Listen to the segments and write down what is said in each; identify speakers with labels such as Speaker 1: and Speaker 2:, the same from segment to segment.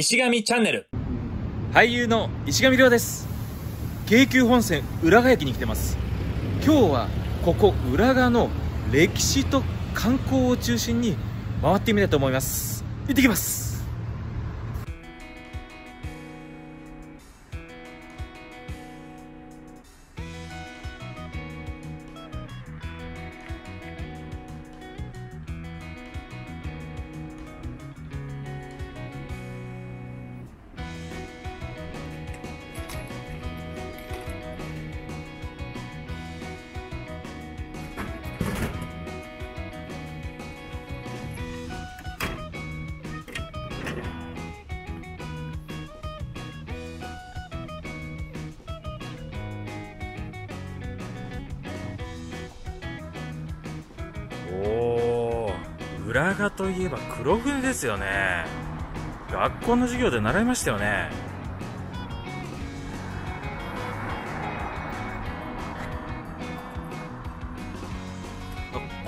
Speaker 1: 石神チャンネル。
Speaker 2: 俳優の石上亮です。京急本線浦賀駅に来てます。今日はここ浦賀の歴史と観光を中心に回ってみたいと思います。行ってきます。浦賀といえば黒船ですよね。学校の授業で習いましたよね。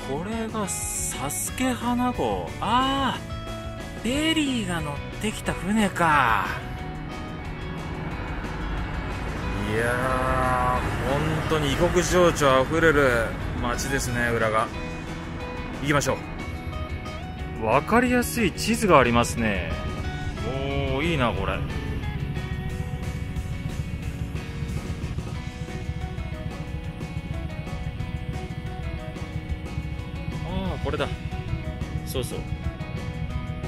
Speaker 2: これがサスケハナ号。ああペリーが乗ってきた船か。いやー本当に異国情緒あふれる街ですね浦賀行きましょう。分かりやすい地図がありますね。おおいいなこれ。ああこれだ。そうそう。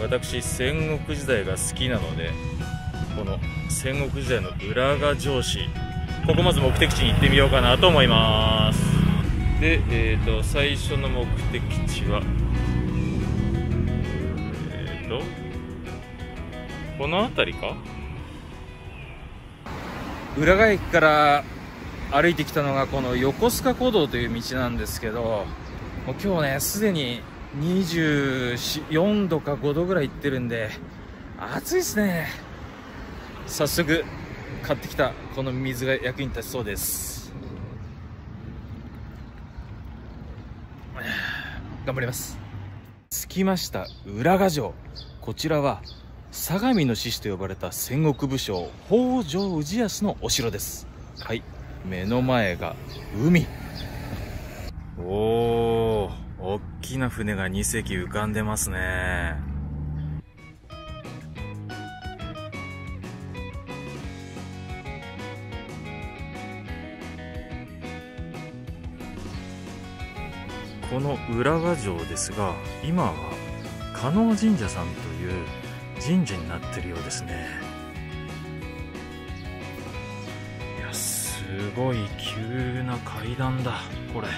Speaker 2: 私戦国時代が好きなのでこの戦国時代の浦賀城市ここまず目的地に行ってみようかなと思います。で、えー、と最初の目的地は、とこの辺りか？浦賀駅から歩いてきたのがこの横須賀古道という道なんですけどもう今日ねすでに24度か5度ぐらいいってるんで暑いですね。早速買ってきたこの水が役に立ちそうです。頑張ります。きました。浦賀城。こちらは相模の獅子と呼ばれた戦国武将北条氏康のお城です。はい。目の前が海。おお大きな船が2隻浮かんでますね。この浦賀城ですが今は加納神社さんという神社になってるようですね。いやすごい急な階段だこれ。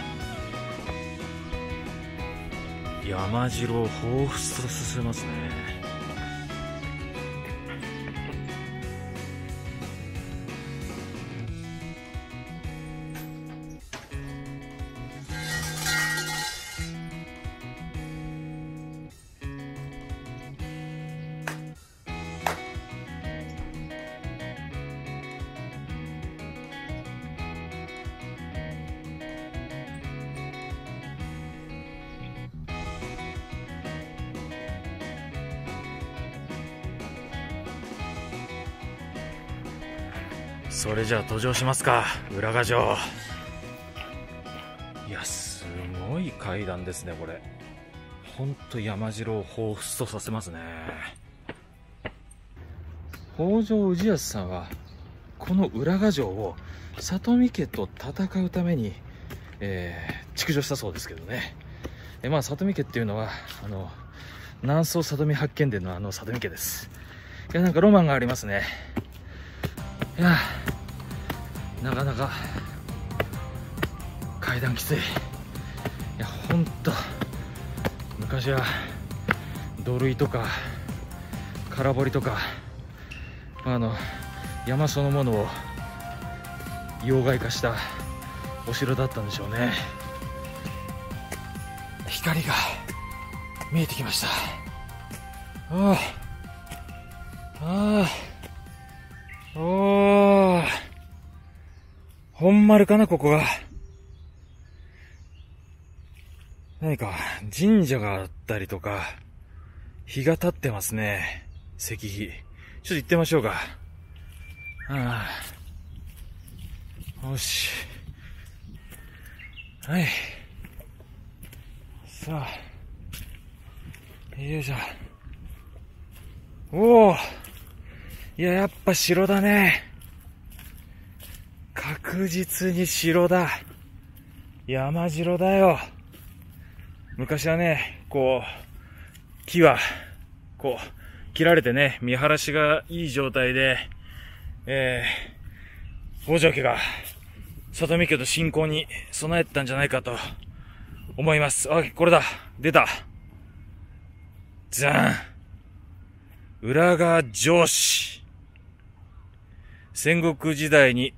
Speaker 2: 山城を彷彿と進めますね。れじゃあ登場しますか浦賀城。いやすごい階段ですねこれ。ほんと山城を彷彿とさせますね。北条氏康さんはこの浦賀城を里見家と戦うために、えー、築城したそうですけどね。えまあ里見家っていうのはあの南宋里見八犬伝のあの里見家です。いやなんかロマンがありますね。いやなかなか階段きつい。いやほんと昔は土塁とか空堀とかあの山そのものを妖怪化したお城だったんでしょうね。光が見えてきました。ああああおー。本丸かな、ここが。何か、神社があったりとか、日が立ってますね。石碑。ちょっと行ってみましょうか。ああ。よし。はい。さあ。よいしょ。おお。いや、やっぱ城だね。確実に城だ。山城だよ。昔はね、こう、木は、こう、切られてね、見晴らしがいい状態で、えー、北条家が、里見家と信仰に備えたんじゃないかと思います。あ、これだ。出た。じゃん。裏が上司。戦国時代に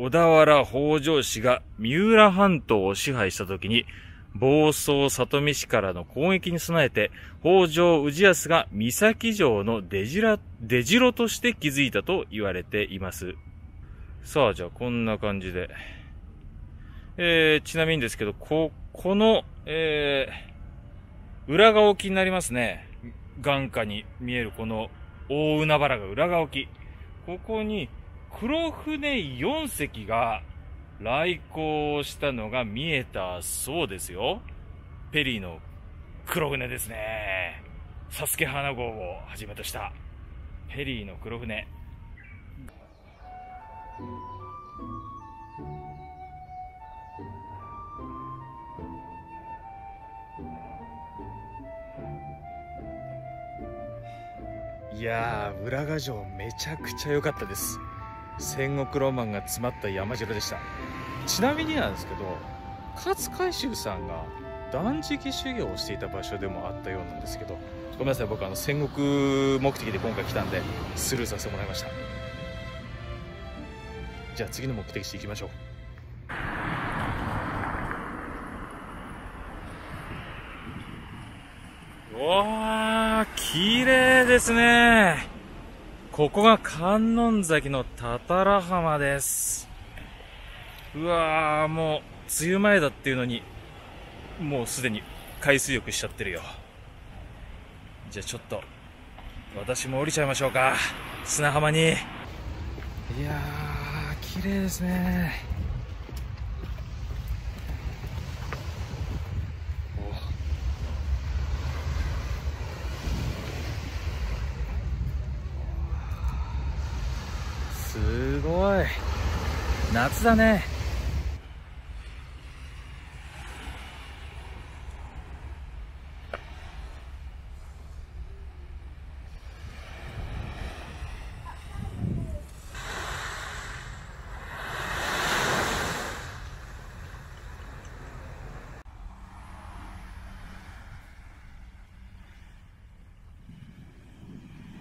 Speaker 2: 小田原北条氏が三浦半島を支配した時に、房総里見市からの攻撃に備えて、北条氏康が三崎城の出城出城として築いたと言われています。さあ、じゃあこんな感じで。えー、ちなみにですけど、こ、この、えー、裏側置きになりますね。眼下に見えるこの大海原が裏側置き。ここに黒船4隻が来航したのが見えたそうですよ。ペリーの黒船ですね。サスケ花号をはじめとしたペリーの黒船。いやー、浦賀城めちゃくちゃ良かったです。戦国ロマンが詰まった山城でした。ちなみになんですけど勝海舟さんが断食修行をしていた場所でもあったようなんですけどごめんなさい僕あの戦国目的で今回来たんでスルーさせてもらいました。じゃあ次の目的地行きましょう。わー綺麗ですね。ここが観音崎のたたら浜です。うわー、もう、梅雨前だっていうのに、もうすでに海水浴しちゃってるよ。じゃあちょっと、私も降りちゃいましょうか。砂浜に。いやー、綺麗ですね。夏だね。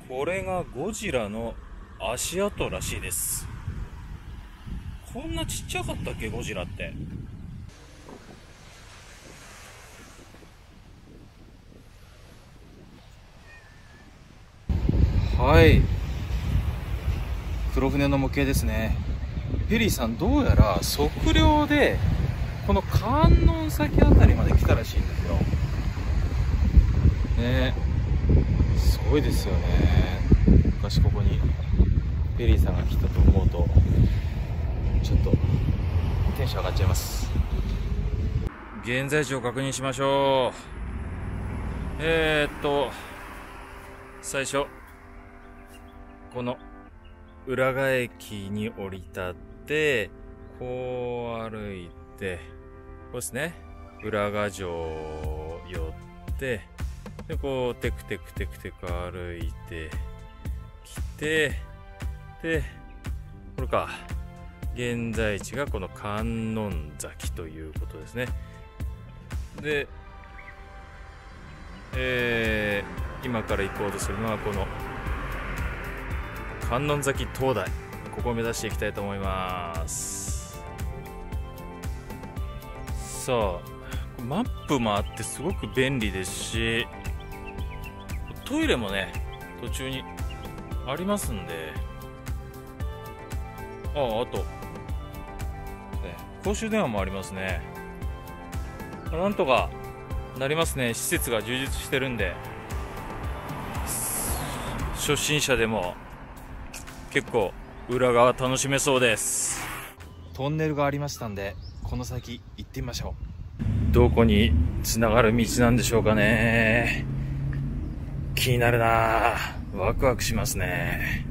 Speaker 2: これがゴジラの足跡らしいです。こんなちっちゃかったっけ？ゴジラって。はい。黒船の模型ですね。ペリーさんどうやら測量でこの観音崎あたりまで来たらしいんですよね。すごいですよね。昔ここにペリーさんが来たと思うと。ちょっとテンション上がっちゃいます。現在地を確認しましょう。えー、っと最初この浦賀駅に降り立ってこう歩いてこうですね。浦賀城寄ってでこうテクテクテクテク歩いてきてでこれか。現在地がこの観音崎ということですね。で、えー、今から行こうとするのはこの観音崎灯台。ここを目指していきたいと思います。さあマップもあってすごく便利ですしトイレもね途中にありますんで。あああと。公衆電話もありますね。なんとかなりますね。施設が充実してるんで。初心者でも結構裏側楽しめそうです。トンネルがありましたんでこの先行ってみましょう。どこにつながる道なんでしょうかね。気になるな。ワクワクしますね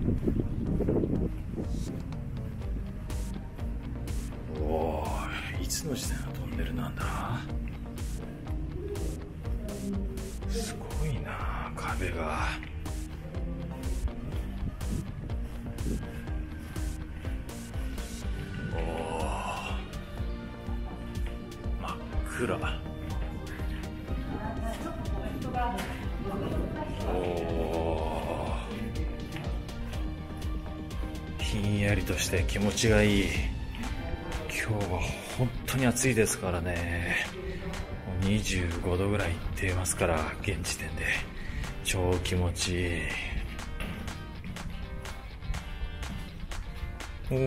Speaker 2: ンネルなんだすごいな壁が。おお真っ暗。おひんやりとして気持ちがいい。当に暑いですからね。25度ぐらいいってますから現時点で。超気持ちいい。おお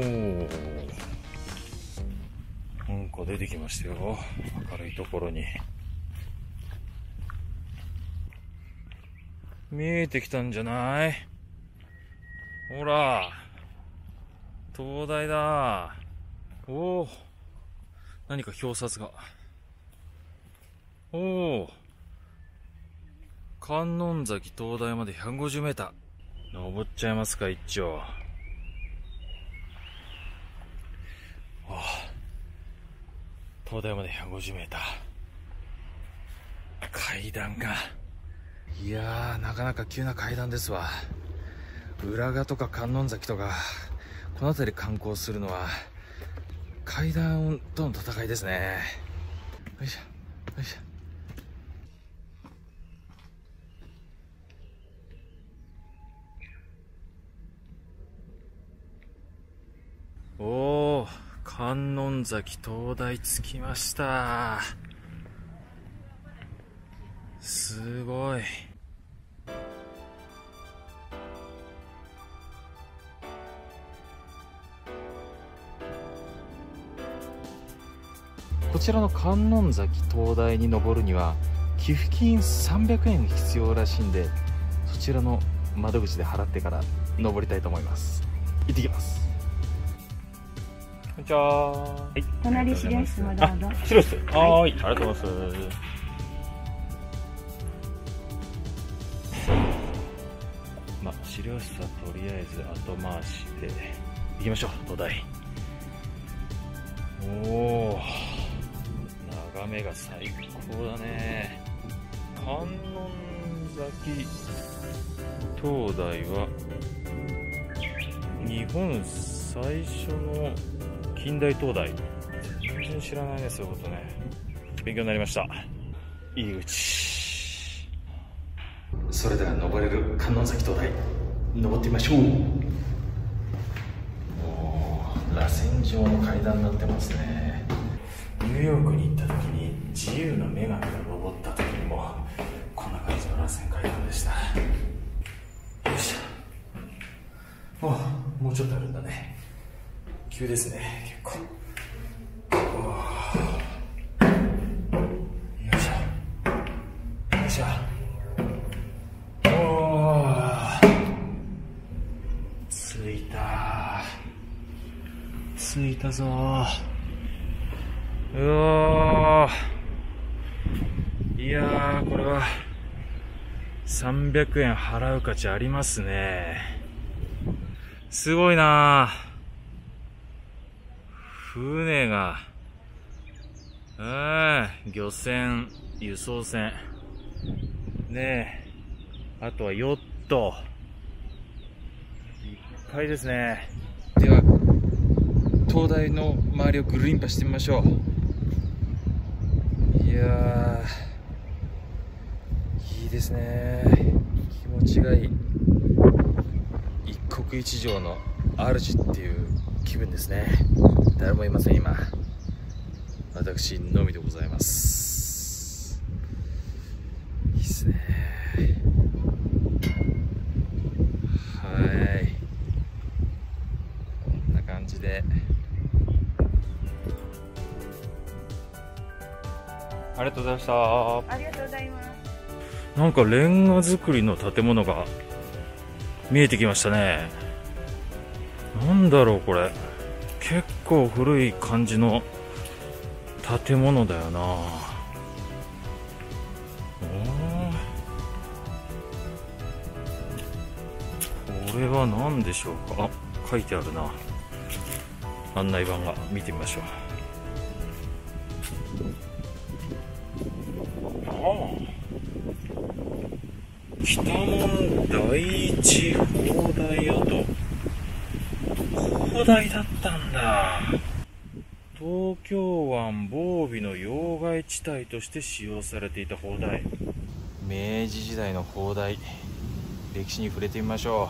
Speaker 2: なんか出てきましたよ。明るいところに。見えてきたんじゃない？ほら。灯台だ。おお何か表札が。おお観音崎灯台まで 150m 登っちゃいますか一丁。灯台まで 150m 階段が。いやーなかなか急な階段ですわ。浦賀とか観音崎とかこの辺り観光するのは階段との戦いですね。よいしょ。よいしょ。おお観音崎灯台着きました。すごい。こちらの観音崎灯台に登るには寄付金300円必要らしいんでそちらの窓口で払ってから登りたいと思います。行ってきます。こんにちは。はい。
Speaker 1: 隣資料室までどうぞ
Speaker 2: 資料室はいありがとうございます。まあ資料室はとりあえず後回しで。行きましょう土台。おお眺めが最高だね。観音崎灯台は日本最初の近代灯台全然知らないねそういうことね。勉強になりました。入り口。それでは登れる観音崎灯台登ってみましょう螺旋状の階段になってますね。ニューヨークに行った時に自由な女神が登った時にもこんな感じの螺旋階段でした。よいしょ。おもうちょっとあるんだね。急ですね結構。よいしょ。よいしょおー。着いた。着いたぞ。うわー。いやーこれは。300円払う価値ありますね。すごいな船が。うん。漁船輸送船。ねえ。あとはヨット。いっぱいですね。では灯台の周りをぐるりんぱしてみましょう。いやいいですね。気持ちがいい。一国一城の主っていう気分ですね。誰もいません今。私のみでございます。ざいました。
Speaker 1: ありがとうございます。
Speaker 2: なんかレンガ造りの建物が見えてきましたね。なんだろうこれ。結構古い感じの建物だよな。これは何でしょうか。あ書いてあるな。案内板が。見てみましょう北門第一砲台跡砲台だったんだ。東京湾防備の要害地帯として使用されていた砲台。明治時代の砲台。歴史に触れてみましょ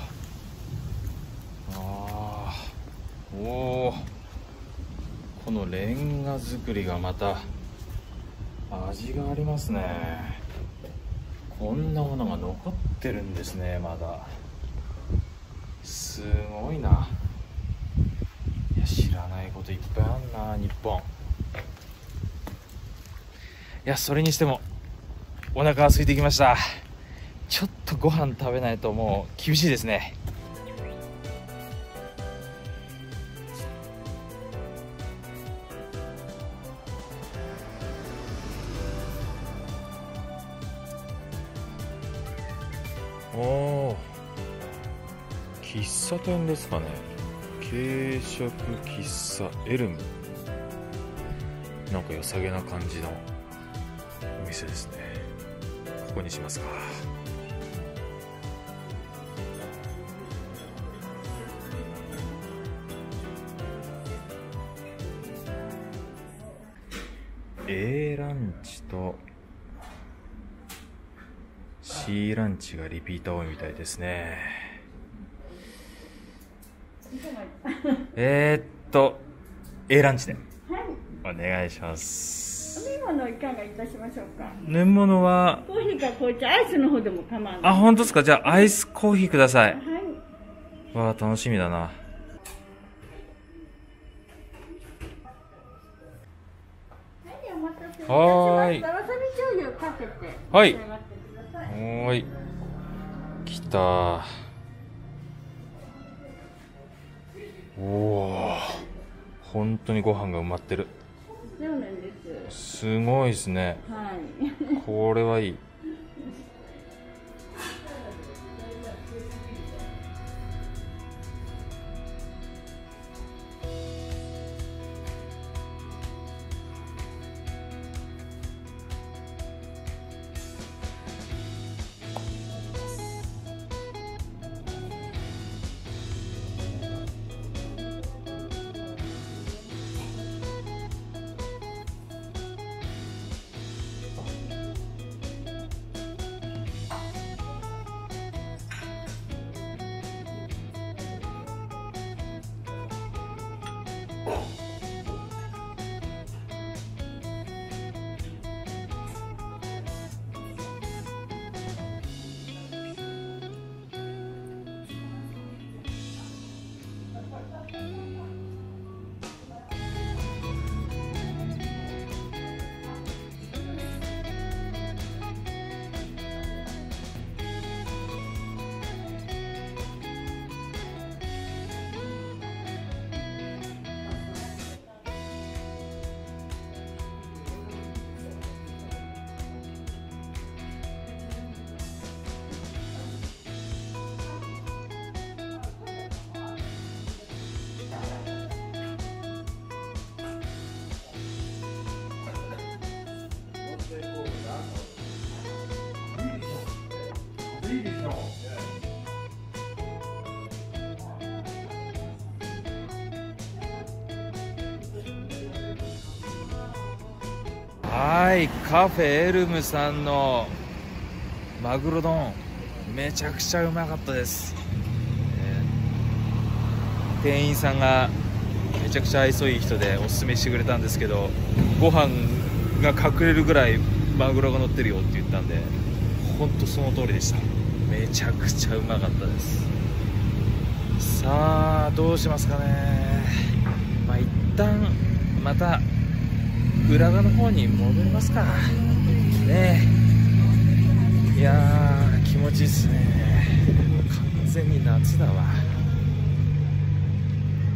Speaker 2: う。ああおおこのレンガ造りがまた味がありますね。こんなものが残ってるんですねまだ。すごいな。いや知らないこといっぱいあんな日本。いやそれにしてもお腹が空いてきました。ちょっとご飯食べないともう厳しいですね。店ですかね？軽食喫茶エルム。なんか良さげな感じのお店ですね。ここにしますか。A ランチと C ランチがリピーター多いみたいですね。えー、っと A ランチで。
Speaker 1: はい。
Speaker 2: お願いします。
Speaker 1: 飲み物いかがいたしましょうか？
Speaker 2: 飲み物は
Speaker 1: コーヒーか紅茶、アイスの方でも構わない。
Speaker 2: あ本当ですか？じゃあアイスコーヒーください。
Speaker 1: はい。
Speaker 2: わあ楽しみだな。
Speaker 1: はい。
Speaker 2: はーい。い。来たおお本当にご飯が埋まってる
Speaker 1: そうなんです。
Speaker 2: すごいですね
Speaker 1: はい。
Speaker 2: これはいいはいカフェエルムさんのマグロ丼めちゃくちゃうまかったです、えー店員さんがめちゃくちゃ愛想いい人でおすすめしてくれたんですけどご飯が隠れるぐらいマグロが乗ってるよって言ったんで本当その通りでした。めちゃくちゃうまかったです。さあどうしますかね。まあ一旦また裏側の方に戻りますか。ねえ。いやー気持ちいいっすね。完全に夏だわ。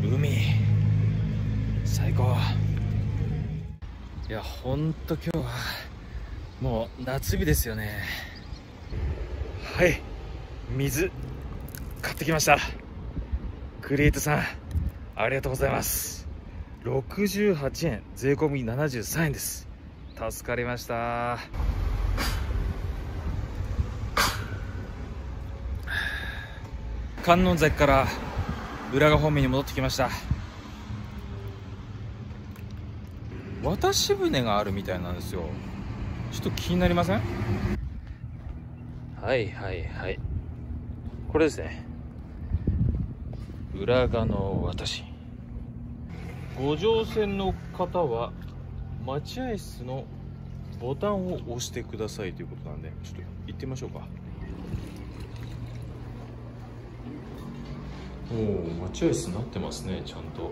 Speaker 2: 海。最高。いやほんと今日はもう夏日ですよね。はい。水買ってきました。クリエイトさんありがとうございます。68円税込み73円です。助かりました。観音崎から浦賀方面に戻ってきました。渡し船があるみたいなんですよ。ちょっと気になりません？はいはいはい。これですね。浦賀の渡し。ご乗船の方は待合室のボタンを押してくださいということなんでちょっと行ってみましょうか。おお待合室になってますねちゃんと。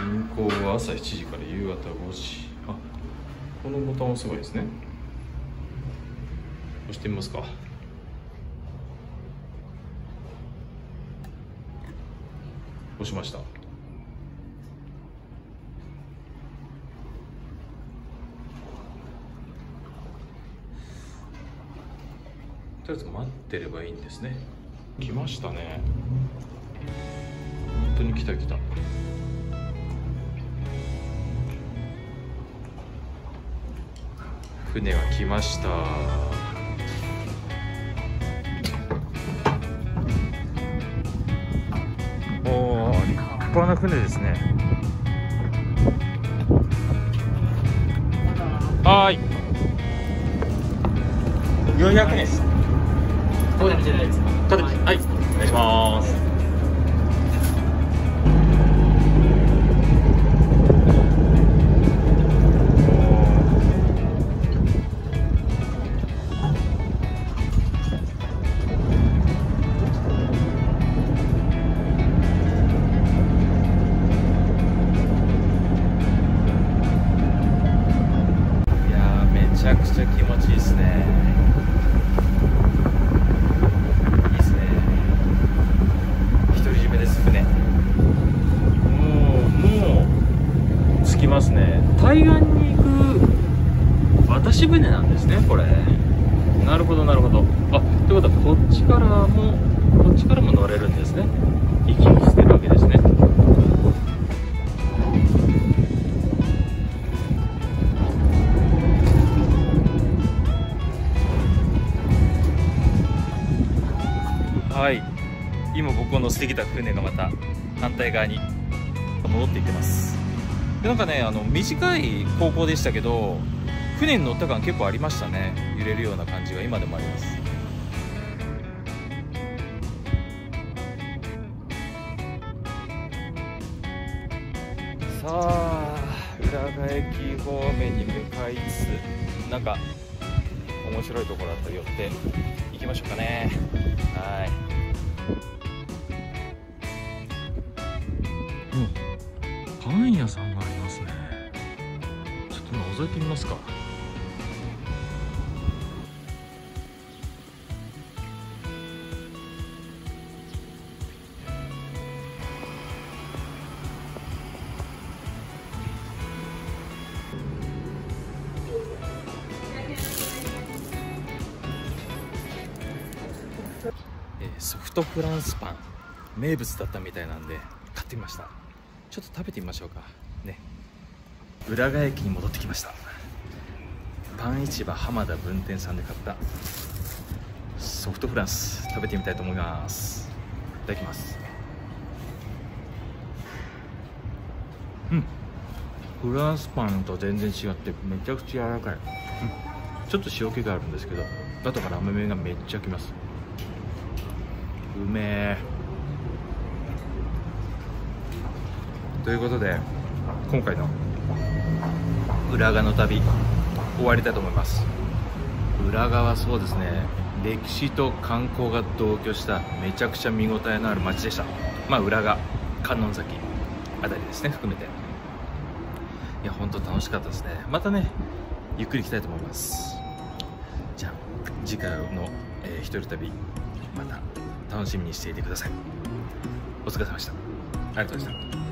Speaker 2: 運行は朝7時から夕方5時。あこのボタン押せばいいですね。押してみますか。押しました？とりあえず待ってればいいんですね。来ましたね。本当に来た来た。船が来ました立派な船ですね。はーい400円です。
Speaker 3: どうじゃない。ですか。
Speaker 2: ただはい。お願い。します船なんですねこれ。なるほどなるほど。あということはこっちからもこっちからも乗れるんですね。行き来してるわけですね。はい。今僕を乗せてきた船がまた反対側に戻っていってます。でなんかねあの短い航行でしたけど船に乗った感結構ありましたね。揺れるような感じが今でもあります。さあ浦賀駅方面に向かいつつなんか面白いところあったら寄って行きましょうかね。はい。パン屋さんがありますね。ちょっと覗いてみますか。トフランスパン。名物だったみたいなんで買ってみました。ちょっと食べてみましょうか。ね。浦賀駅に戻ってきました。パン市場浜田分店さんで買った。ソフトフランス。食べてみたいと思います。いただきます。うん。フランスパンと全然違ってめちゃくちゃ柔らかい、うん、ちょっと塩気があるんですけど後から甘めがめっちゃきます。うめえということで今回の浦賀の旅終わりたいと思います。浦賀はそうですね。歴史と観光が同居しためちゃくちゃ見応えのある街でした。まあ浦賀観音崎あたりですね含めて。いや本当楽しかったですね。またねゆっくり行きたいと思います。じゃあ次回の、えー一人旅また。楽しみにしていてください。お疲れ様でした。ありがとうございました。